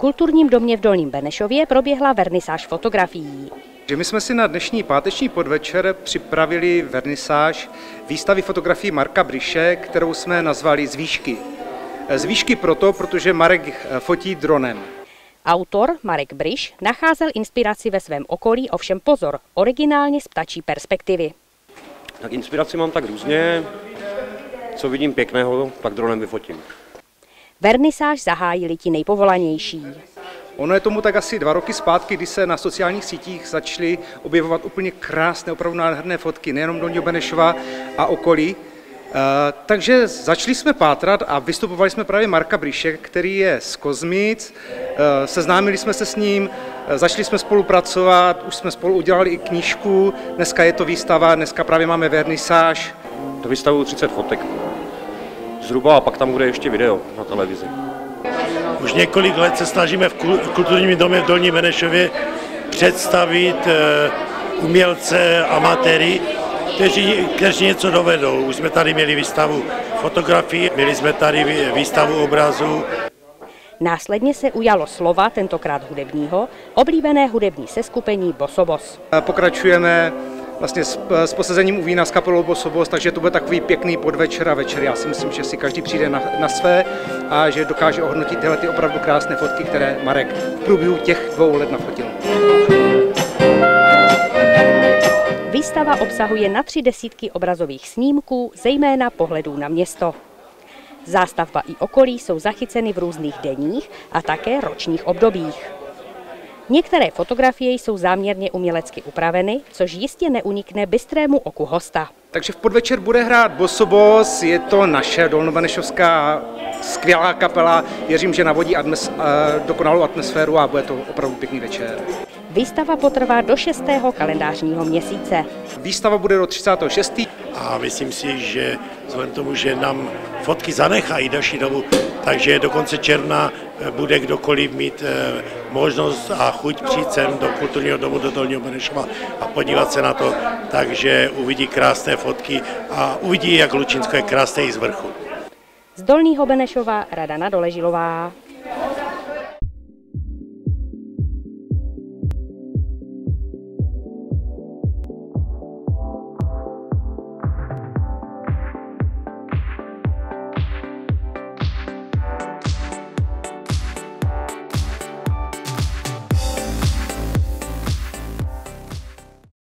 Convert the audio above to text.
kulturním domě v Dolním Benešově proběhla vernisáž fotografií. Že my jsme si na dnešní páteční podvečer připravili vernisáž výstavy fotografií Marka Bryše, kterou jsme nazvali Zvýšky. Zvýšky proto, protože Marek fotí dronem. Autor Marek Bryš nacházel inspiraci ve svém okolí, ovšem pozor, originálně z ptačí perspektivy. Tak inspiraci mám tak různě, co vidím pěkného, pak dronem vyfotím. Vernisáž zahájili ti nejpovolanější. Ono je tomu tak asi dva roky zpátky, kdy se na sociálních sítích začaly objevovat úplně krásné, opravdu nádherné fotky, nejenom do Benešova a okolí. Uh, takže začali jsme pátrat a vystupovali jsme právě Marka Bryše, který je z Kozmic. Uh, seznámili jsme se s ním, uh, začali jsme spolupracovat, už jsme spolu udělali i knížku, dneska je to výstava, dneska právě máme vernisáž. To vystavuju 30 fotek zhruba a pak tam bude ještě video na televizi. Už několik let se snažíme v kulturním domě v Dolní Benešově představit umělce, amatéry, kteří, kteří něco dovedou. Už jsme tady měli výstavu fotografií, měli jsme tady výstavu obrazu. Následně se ujalo slova, tentokrát hudebního, oblíbené hudební seskupení Bosobos. Pokračujeme vlastně s, s posazením u vína s kapelou Bosobos, takže to bude takový pěkný podvečer a večer. Já si myslím, že si každý přijde na, na své a že dokáže ohodnotit tyhle ty opravdu krásné fotky, které Marek v průběhu těch dvou let nafotil. Výstava obsahuje na tři desítky obrazových snímků, zejména pohledů na město. Zástavba i okolí jsou zachyceny v různých denních a také ročních obdobích. Některé fotografie jsou záměrně umělecky upraveny, což jistě neunikne bystrému oku hosta. Takže v podvečer bude hrát Bosobos, je to naše dolnovenešovská skvělá kapela. Věřím, že navodí atmos, dokonalou atmosféru a bude to opravdu pěkný večer. Výstava potrvá do 6. kalendářního měsíce. Výstava bude do 36. A myslím si, že vzhledem tomu, že nám fotky zanechají další dobu, takže do konce června bude kdokoliv mít eh, možnost a chuť přijít sem do kulturního domu do Dolního Benešova a podívat se na to, takže uvidí krásné fotky a uvidí, jak Lučinsko je krásné i z vrchu. Z Dolního Benešova Radana Doležilová.